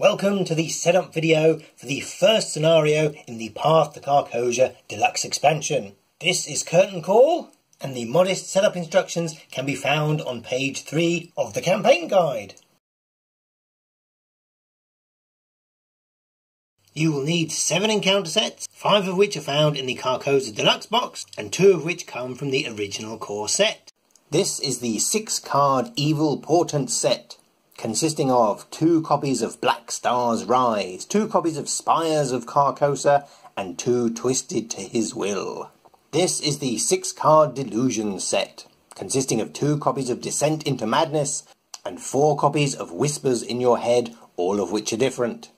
Welcome to the setup video for the first scenario in the Path to Carcosa Deluxe expansion. This is Curtain Call, and the modest setup instructions can be found on page 3 of the campaign guide. You will need 7 encounter sets, 5 of which are found in the Carcosa Deluxe box, and 2 of which come from the original core set. This is the 6 card Evil Portent set consisting of two copies of Black Star's Rise, two copies of Spires of Carcosa, and two Twisted to His Will. This is the six card Delusion set, consisting of two copies of Descent into Madness and four copies of Whispers in Your Head, all of which are different.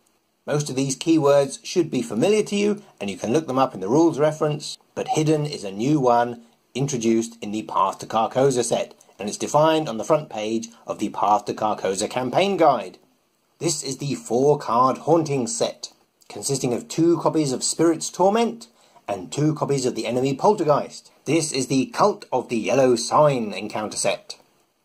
Most of these keywords should be familiar to you, and you can look them up in the rules reference, but Hidden is a new one introduced in the Path to Carcosa set, and it's defined on the front page of the Path to Carcosa campaign guide. This is the four card haunting set, consisting of two copies of Spirit's Torment and two copies of the enemy Poltergeist. This is the Cult of the Yellow Sign encounter set.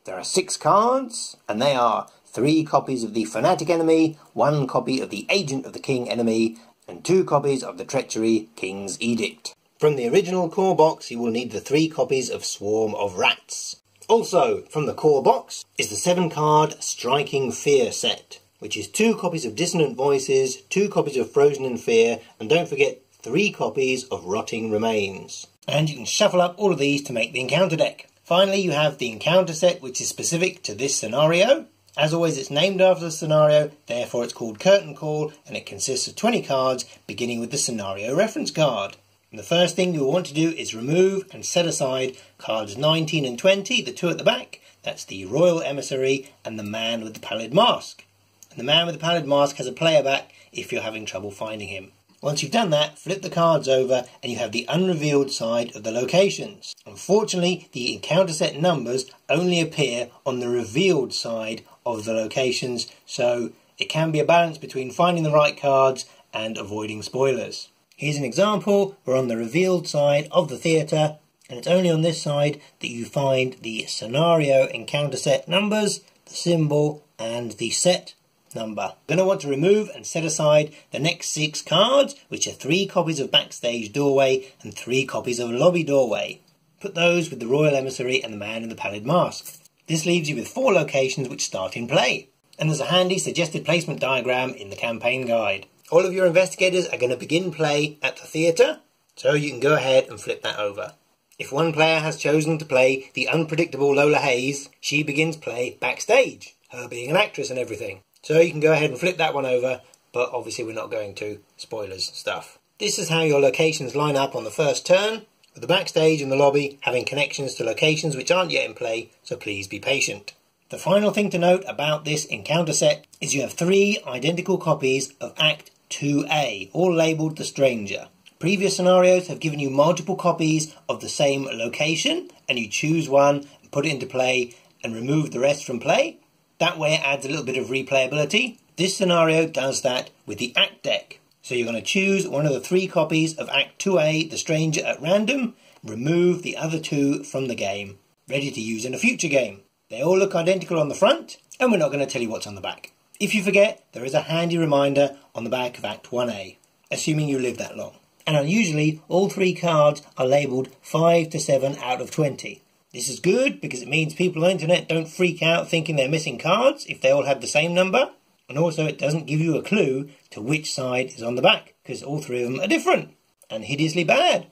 There are six cards, and they are three copies of the Fanatic Enemy, one copy of the Agent of the King Enemy, and two copies of the Treachery King's Edict. From the original core box, you will need the three copies of Swarm of Rats. Also, from the core box is the 7 card Striking Fear set, which is two copies of Dissonant Voices, two copies of Frozen in Fear, and don't forget three copies of Rotting Remains. And you can shuffle up all of these to make the encounter deck. Finally, you have the encounter set, which is specific to this scenario. As always, it's named after the scenario, therefore it's called Curtain Call, and it consists of 20 cards, beginning with the scenario reference card. And the first thing you'll want to do is remove and set aside cards 19 and 20, the two at the back. That's the Royal Emissary and the Man with the Pallid Mask. And the Man with the Pallid Mask has a player back if you're having trouble finding him. Once you've done that, flip the cards over and you have the unrevealed side of the locations. Unfortunately, the encounter set numbers only appear on the revealed side of the locations, so it can be a balance between finding the right cards and avoiding spoilers. Here's an example. We're on the revealed side of the theatre, and it's only on this side that you find the scenario encounter set numbers, the symbol, and the set number. You're going to want to remove and set aside the next six cards, which are three copies of Backstage Doorway and three copies of Lobby Doorway. Put those with the Royal Emissary and the Man in the Pallid Mask. This leaves you with four locations which start in play. And there's a handy suggested placement diagram in the campaign guide all of your investigators are going to begin play at the theatre, so you can go ahead and flip that over. If one player has chosen to play the unpredictable Lola Hayes, she begins play backstage, her being an actress and everything. So you can go ahead and flip that one over, but obviously we're not going to. Spoilers stuff. This is how your locations line up on the first turn, with the backstage and the lobby having connections to locations which aren't yet in play, so please be patient. The final thing to note about this encounter set is you have three identical copies of Act 2A, all labelled The Stranger. Previous scenarios have given you multiple copies of the same location, and you choose one and put it into play and remove the rest from play. That way it adds a little bit of replayability. This scenario does that with the Act deck. So you're going to choose one of the three copies of Act 2A, The Stranger, at random, remove the other two from the game, ready to use in a future game. They all look identical on the front, and we're not going to tell you what's on the back. If you forget, there is a handy reminder on the back of Act 1A, assuming you live that long. And unusually, all three cards are labelled 5 to 7 out of 20. This is good because it means people on the internet don't freak out thinking they're missing cards if they all have the same number. And also, it doesn't give you a clue to which side is on the back because all three of them are different and hideously bad.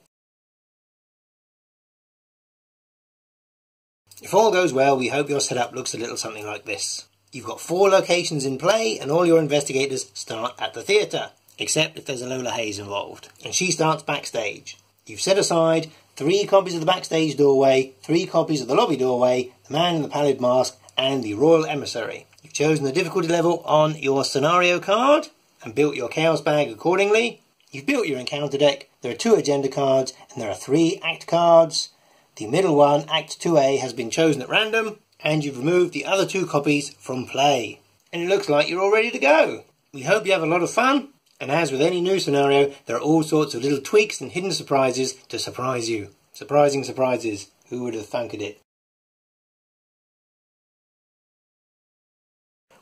If all goes well, we hope your setup looks a little something like this. You've got four locations in play and all your investigators start at the theatre, except if there's a Lola Hayes involved, and she starts backstage. You've set aside three copies of the backstage doorway, three copies of the lobby doorway, the man in the pallid mask, and the royal emissary. You've chosen the difficulty level on your scenario card and built your chaos bag accordingly. You've built your encounter deck. There are two agenda cards and there are three act cards. The middle one, Act 2A, has been chosen at random and you've removed the other two copies from play. And it looks like you're all ready to go. We hope you have a lot of fun, and as with any new scenario, there are all sorts of little tweaks and hidden surprises to surprise you. Surprising surprises. Who would have thunk it?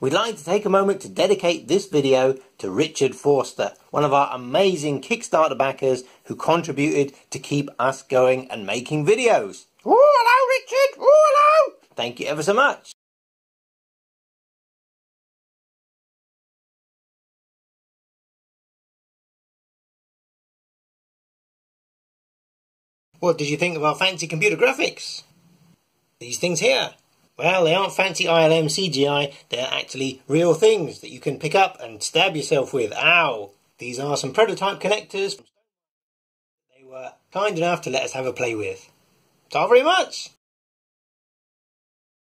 We'd like to take a moment to dedicate this video to Richard Forster, one of our amazing Kickstarter backers who contributed to keep us going and making videos. Oh, Thank you ever so much. What did you think of our fancy computer graphics? These things here. Well, they aren't fancy ILM CGI, they're actually real things that you can pick up and stab yourself with. Ow! These are some prototype connectors. They were kind enough to let us have a play with. Thank very much!